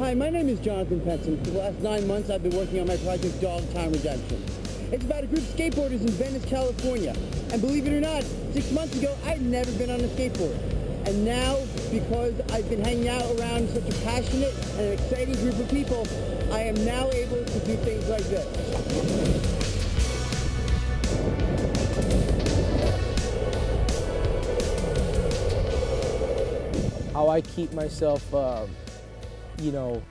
Hi, my name is Jonathan Petson. For the last nine months, I've been working on my project Dogtown Redemption. It's about a group of skateboarders in Venice, California. And believe it or not, six months ago, I'd never been on a skateboard. And now, because I've been hanging out around such a passionate and an exciting group of people, I am now able to do things like this. how I keep myself, uh, you know,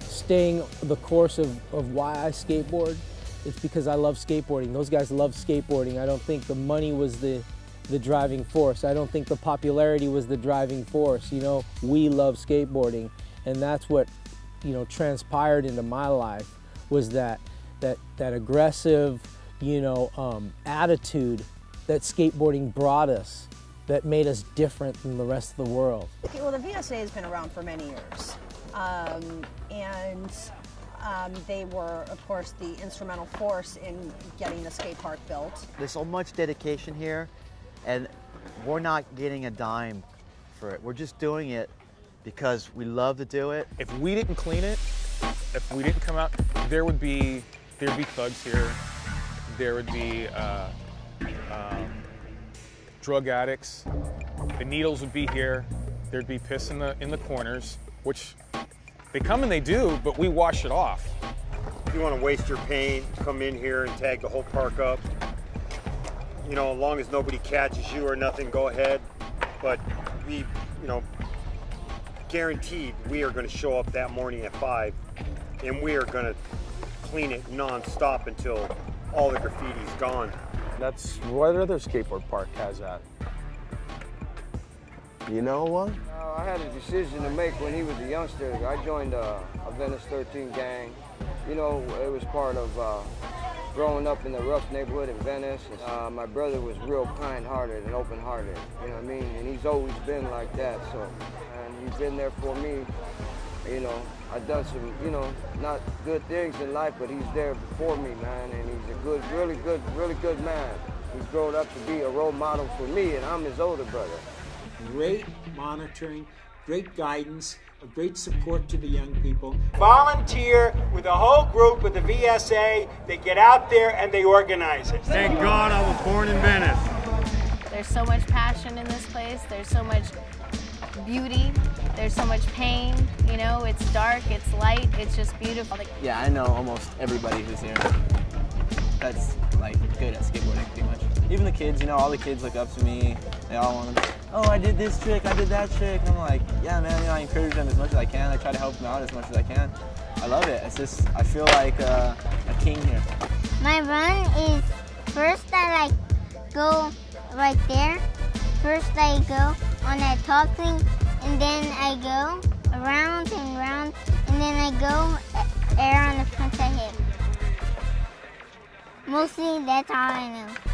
staying the course of, of why I skateboard. It's because I love skateboarding. Those guys love skateboarding. I don't think the money was the, the driving force. I don't think the popularity was the driving force. You know, we love skateboarding. And that's what, you know, transpired into my life was that, that, that aggressive, you know, um, attitude that skateboarding brought us that made us different than the rest of the world? Well, the VSA has been around for many years. Um, and um, they were, of course, the instrumental force in getting the skate park built. There's so much dedication here, and we're not getting a dime for it. We're just doing it because we love to do it. If we didn't clean it, if we didn't come out, there would be there'd be thugs here. There would be uh, um, drug addicts. The needles would be here. There'd be piss in the, in the corners, which they come and they do, but we wash it off. If you want to waste your paint, come in here and tag the whole park up. You know, as long as nobody catches you or nothing, go ahead. But we, you know, guaranteed we are going to show up that morning at 5 and we are going to clean it non-stop until all the graffiti's gone. That's what other skateboard park has that. You know what? I had a decision to make when he was a youngster. I joined uh, a Venice 13 gang. You know, it was part of uh, growing up in the rough neighborhood in Venice. Uh, my brother was real kind-hearted and open-hearted, you know what I mean? And he's always been like that, so, and he's been there for me, you know. I've done some, you know, not good things in life, but he's there before me, man, and he's a good, really good, really good man. He's grown up to be a role model for me, and I'm his older brother. Great monitoring, great guidance, a great support to the young people. Volunteer with a whole group with the VSA. They get out there and they organize it. Thank God I was born in Venice. There's so much passion in this place. There's so much beauty. There's so much pain. You know, it's dark, it's light, it's just beautiful. Yeah, I know almost everybody who's here. That's like good at skateboarding, pretty much. Even the kids, you know, all the kids look up to me. They all want to, oh, I did this trick, I did that trick. And I'm like, yeah, man, you know, I encourage them as much as I can. I try to help them out as much as I can. I love it. It's just, I feel like uh, a king here. My run is first I like go right there. First I go on that top thing, and then I go around and around, and then I go air on the front of hip. Mostly that's all I know.